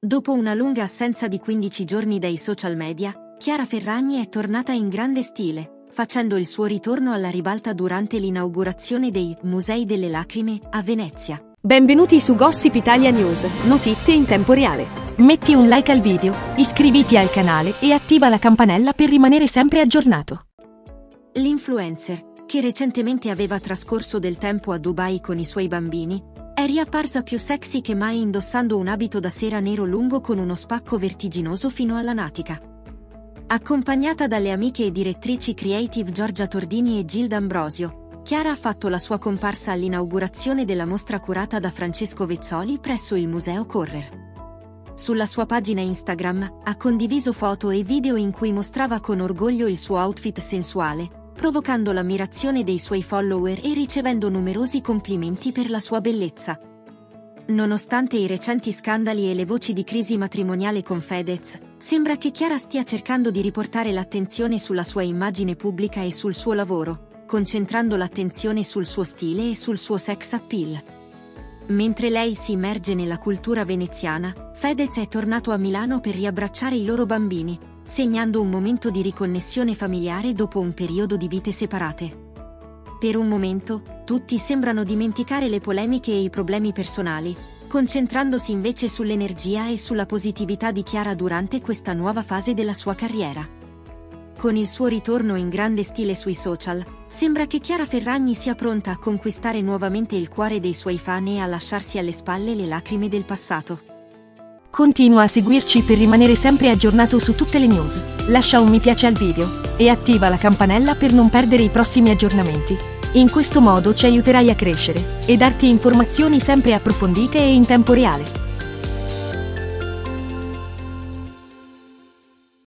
Dopo una lunga assenza di 15 giorni dai social media, Chiara Ferragni è tornata in grande stile, facendo il suo ritorno alla ribalta durante l'inaugurazione dei Musei delle Lacrime a Venezia. Benvenuti su Gossip Italia News, notizie in tempo reale. Metti un like al video, iscriviti al canale e attiva la campanella per rimanere sempre aggiornato. L'influencer, che recentemente aveva trascorso del tempo a Dubai con i suoi bambini, è riapparsa più sexy che mai indossando un abito da sera nero lungo con uno spacco vertiginoso fino alla natica. Accompagnata dalle amiche e direttrici creative Giorgia Tordini e Gilda Ambrosio, Chiara ha fatto la sua comparsa all'inaugurazione della mostra curata da Francesco Vezzoli presso il Museo Correr. Sulla sua pagina Instagram ha condiviso foto e video in cui mostrava con orgoglio il suo outfit sensuale, provocando l'ammirazione dei suoi follower e ricevendo numerosi complimenti per la sua bellezza. Nonostante i recenti scandali e le voci di crisi matrimoniale con Fedez, sembra che Chiara stia cercando di riportare l'attenzione sulla sua immagine pubblica e sul suo lavoro, concentrando l'attenzione sul suo stile e sul suo sex appeal. Mentre lei si immerge nella cultura veneziana, Fedez è tornato a Milano per riabbracciare i loro bambini, segnando un momento di riconnessione familiare dopo un periodo di vite separate. Per un momento, tutti sembrano dimenticare le polemiche e i problemi personali, concentrandosi invece sull'energia e sulla positività di Chiara durante questa nuova fase della sua carriera. Con il suo ritorno in grande stile sui social, sembra che Chiara Ferragni sia pronta a conquistare nuovamente il cuore dei suoi fan e a lasciarsi alle spalle le lacrime del passato. Continua a seguirci per rimanere sempre aggiornato su tutte le news. Lascia un mi piace al video e attiva la campanella per non perdere i prossimi aggiornamenti. In questo modo ci aiuterai a crescere e darti informazioni sempre approfondite e in tempo reale.